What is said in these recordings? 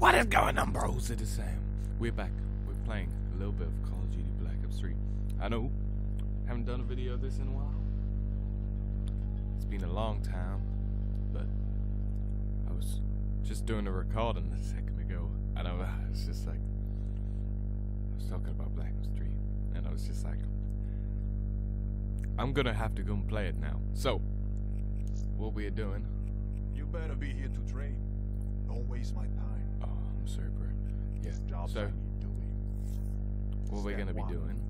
What is going on, bros? It is Sam. We're back. We're playing a little bit of Call of Duty Black Ops 3. I know, haven't done a video of this in a while. It's been a long time, but I was just doing a recording a second ago, and I was just like, I was talking about Black Ops 3, and I was just like, I'm gonna have to go and play it now. So, what we are doing? You better be here to train. Don't waste my time. Yeah. So, I need doing. what we're gonna be doing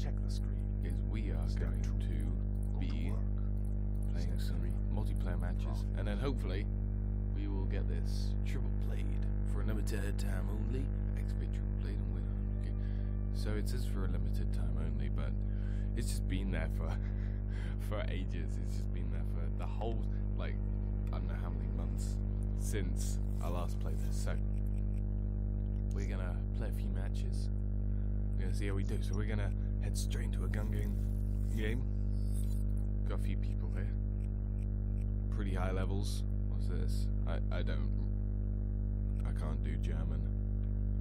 Check the screen. is we are Step going two, to to be work. playing Step some three, multiplayer matches, and then hopefully we will get this triple played for a limited time only. XP triple played and winner. Okay. So it says for a limited time only, but it's just been there for for ages. It's just been there for the whole like I don't know how many months since I last played this. So we're gonna play a few matches. We're gonna see how we do. So we're gonna head straight into a gun game game. Got a few people here. Pretty high levels. What's this? I, I don't I can't do German.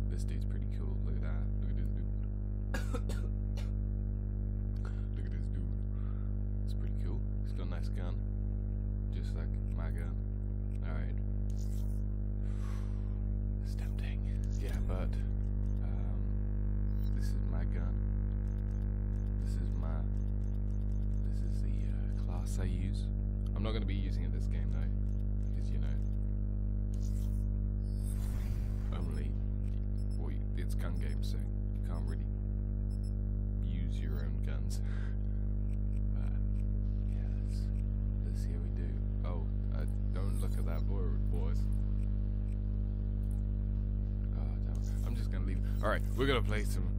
This dude's pretty cool. Look at that. Look at this dude. Look at this dude. It's pretty cool. He's got a nice gun. Just like my gun. Alright. But um, this is my gun. This is my this is the uh, class I use. I'm not going to be using it this game though, because you know, only well, it's gun game, so you can't really use your own guns. All right, we're gonna play some.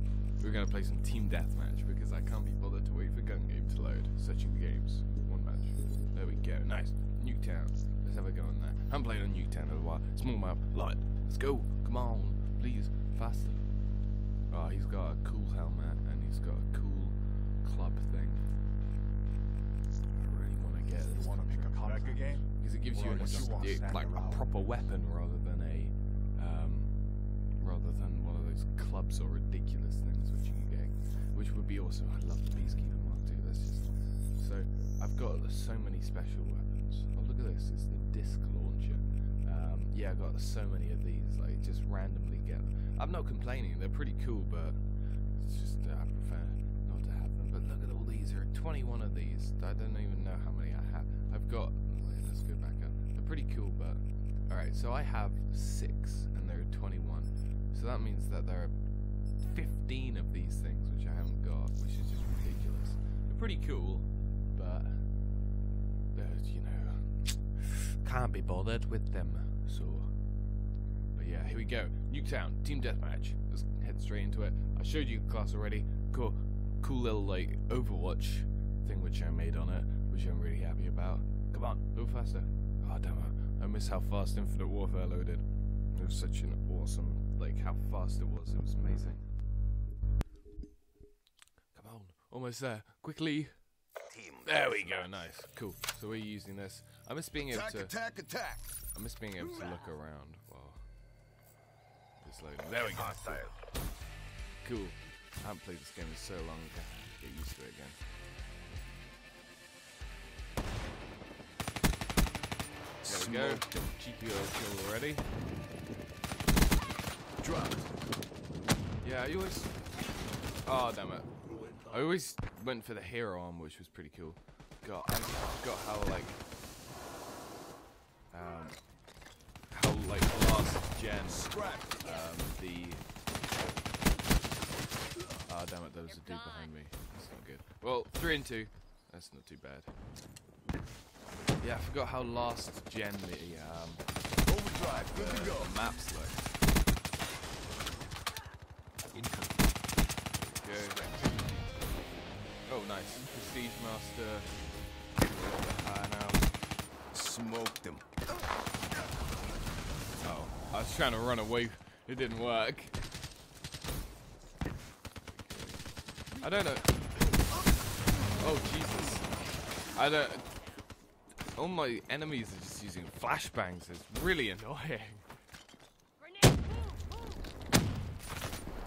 We're gonna play some team deathmatch because I can't be bothered to wait for gun game to load. Searching the games, one match. There we go. Nice. Nuketown. Let's have a go on that. I haven't played on Nuketown in a while. Small map. Light. Let's go. Come on, please, faster. Oh, he's got a cool helmet and he's got a cool club thing. I really want to get You wanna pick a contract. game? Because it gives Or you an, you want, like a proper weapon rather than a um, rather than those clubs or ridiculous things which you can get, which would be awesome. I love the Peacekeeper Mark II. That's just so. I've got so many special weapons. Oh look at this! It's the disc launcher. Um, yeah, I've got so many of these. Like just randomly get them. I'm not complaining. They're pretty cool, but it's just uh, I prefer not to have them. But look at all these. There are 21 of these. I don't even know how many I have. I've got. Let's go back up. They're pretty cool, but all right. So I have six, and there are 21. So that means that there are 15 of these things which I haven't got, which is just ridiculous. They're pretty cool, but they're, you know can't be bothered with them. So, but yeah, here we go. Nuketown team deathmatch. Let's head straight into it. I showed you the class already. Cool, cool little like Overwatch thing which I made on it, which I'm really happy about. Come on, go faster. Oh damn it! I miss how fast Infinite Warfare loaded. It was such an awesome, like how fast it was. It was amazing. Come on, almost there. Quickly. There we go. Nice, cool. So we're using this. I miss being able to. attack, attack. I miss being able to look around Wow. this loading. There we go. Cool. cool. I haven't played this game in so long. I have to get used to it again. There we go. Cheeky old kill already. Drop. Yeah, I always. Oh damn it! I always went for the hero arm, which was pretty cool. God, I forgot how like, um, how like last gen, um, the. Ah damn it! There was a dude behind me. That's not good. Well, three and two. That's not too bad. Yeah, I forgot how last gen the um, Overdrive. Good to go. maps look. Go. Oh, nice. Prestige Master. A little bit higher now. Smoke them. Oh, I was trying to run away. It didn't work. I don't know. Oh, Jesus. I don't. All my enemies are just using flashbangs. It's really annoying. I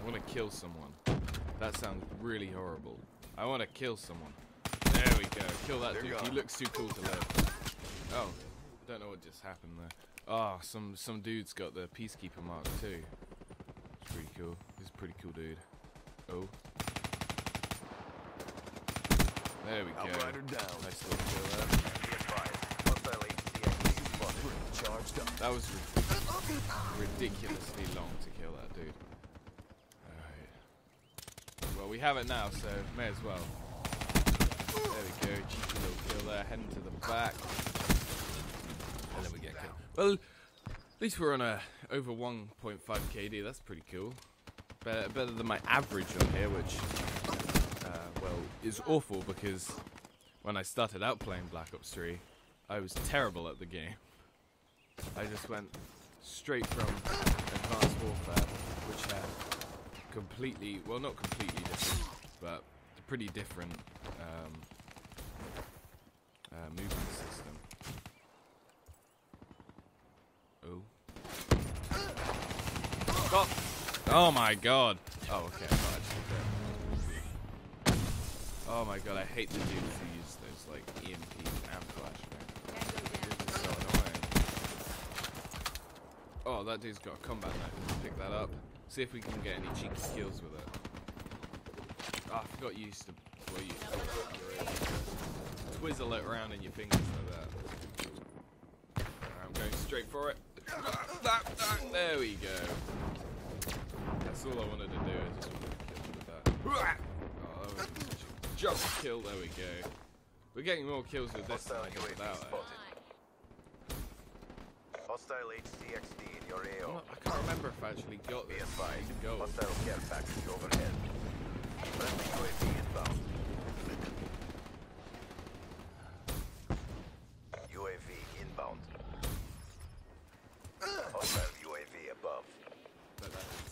want to kill someone. That sounds really horrible. I want to kill someone. There we go. Kill that They're dude. He looks too cool to live. Oh, don't know what just happened there. Oh, some some dude's got the Peacekeeper Mark II. It's pretty cool. He's a pretty cool dude. Oh. There we go. Nice little kill there. Be advised. Hostile HCXD spotted. Charged up. That was ri- ridiculously long to kill that dude. We have it now, so may as well. There we go, cheeky little kill there, heading to the back. And then we get killed. Well, at least we're on a over 1.5 KD, that's pretty cool. Better, better than my average on here, which, uh, well, is awful because when I started out playing Black Ops 3, I was terrible at the game. I just went straight from Advanced Warfare, which had completely, well, not completely different, but pretty different um, uh, movement system. Oh. Stop! Oh my god! Oh, okay. Oh my god, I hate the dudes who use those, like, EMP and flashbang. Oh, that dude's got a combat knife. Pick that up. See if we can get any cheeky kills with it. Oh, I forgot you used to. Well, you twizzle it around in your fingers like that. I'm going straight for it. That, that, there we go. That's all I wanted to do. I just wanted to kill with that. Oh, that such kill. There we go. We're getting more kills with this than Hostile I did UAV without it. Hostile HCXD in your I'm AO. not- I can't remember if I actually got Be this. advised. Go. Hostile care package overhead. Friendly UAV inbound. UAV inbound. Hostile UAV above. But that's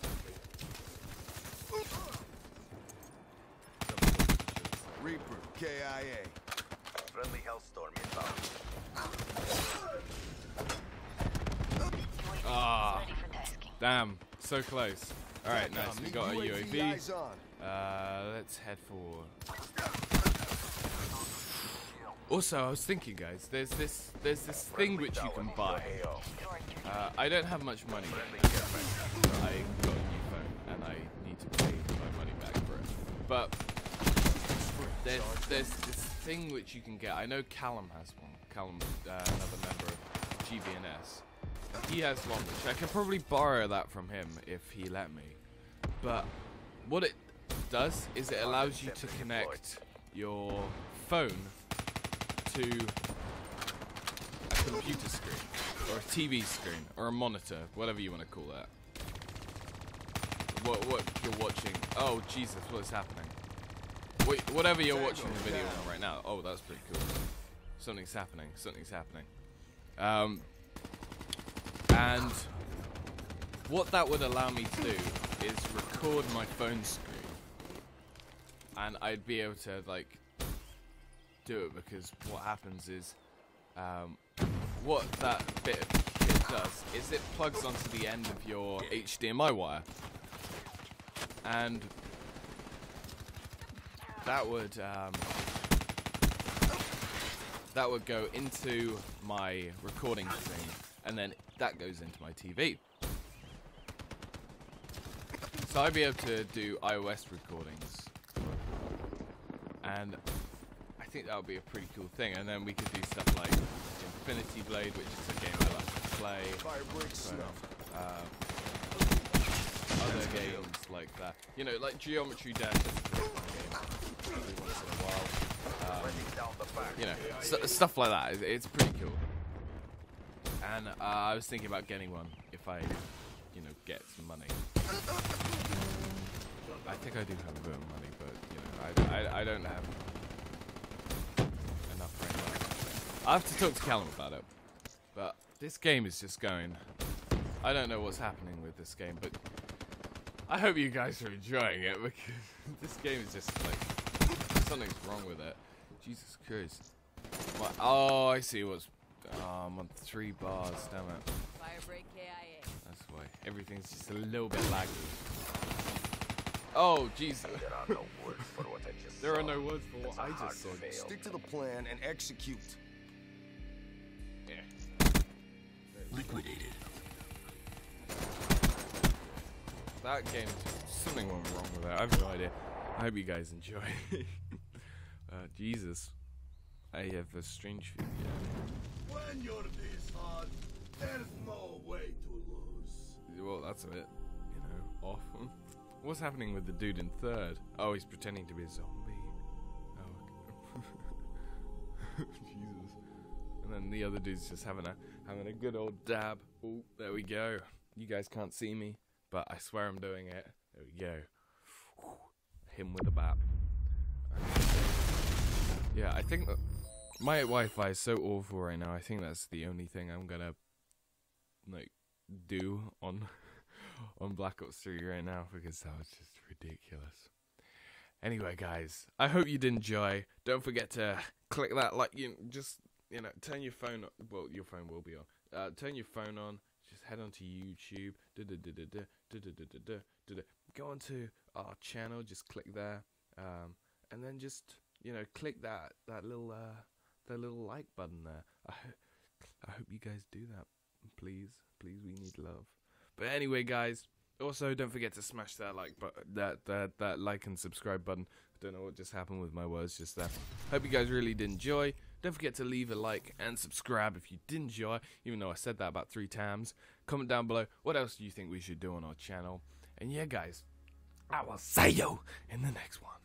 Reaper. KIA. Friendly Hellstorm inbound. Ah, damn, so close. All right, nice. We got a UAV. Uh, let's head for. Also, I was thinking, guys. There's this, there's this thing which you can buy. Uh, I don't have much money. Friendly care package. I got a new phone, and I need to pay my money back for it. But there's, there's this thing which you can get. I know Callum has one. Callum, uh, another member of GBNS. He has one, which I could probably borrow that from him if he let me. But what it does is it allows you to connect your phone to a computer screen or a TV screen or a monitor, whatever you want to call that. What what you're watching? Oh Jesus, what is happening? Wait, whatever you're watching the video on right now. Oh, that's pretty cool. Something's happening. Something's happening. Um, and what that would allow me to do is record my phone screen, and I'd be able to like do it because what happens is, um, what that bit of kit does is it plugs onto the end of your HDMI wire, and that would um, that would go into my recording thing, and then that goes into my TV. So I'd be able to do iOS recordings, and I think that would be a pretty cool thing. And then we could do stuff like Infinity Blade, which is a game I like to play. Fire break So, snuff. um, other games like that. You know, like Geometry Dash is a pretty fun game every once in a while. Um, Friendly down the back. you know, st- stuff like that. It's pretty cool. And uh, I was thinking about getting one if I, you know, get some money. I think I do have a bit of money, but you know, I, I, I don't have enough right now. I have to talk to Callum about it. But this game is just going. I don't know what's happening with this game, but I hope you guys are enjoying it because this game is just like something's wrong with it. Jesus Christ. My, oh, I see what's. Oh, I'm on three bars, damn it. Firebreak KIA. That's why. Everything's just a little bit laggy. Oh, Jesus. There are no words for what I just There saw. are no words for what It's a I hard just said. fail. Stick to the plan and execute. Liquidated. That game, something went wrong with that. I have no idea. I hope you guys enjoy. uh, Jesus. I have a strange feeling. When you're this hot, there's no way to lose. Well, that's a bit, you know, off. What's happening with the dude in third? Oh, he's pretending to be a zombie. Oh, okay. Jesus. And then the other dude's just having a having a good old dab. Oh, there we go. You guys can't see me, but I swear I'm doing it. There we go. Him with a bat. Yeah, I think that my Wi-Fi is so awful right now. I think that's the only thing I'm gonna like do on on Black Ops 3 right now because that was just ridiculous. Anyway, guys, I hope you did enjoy. Don't forget to click that like you just you know turn your phone. On, well, your phone will be on. Uh, turn your phone on. Just head YouTube. Da-da-da-da-da, da-da-da-da-da, da-da. Go onto our channel. Just click there, um, and then just you know click that that little uh, that little like button there. I ho- I hope you guys do that. Please, please, we need love. But anyway, guys, also don't forget to smash that like button, that that that like and subscribe button. I don't know what just happened with my words just there. Hope you guys really did enjoy. Don't forget to leave a like and subscribe if you did enjoy, even though I said that about three times. Comment down below what else do you think we should do on our channel. And yeah, guys, I will see you in the next one.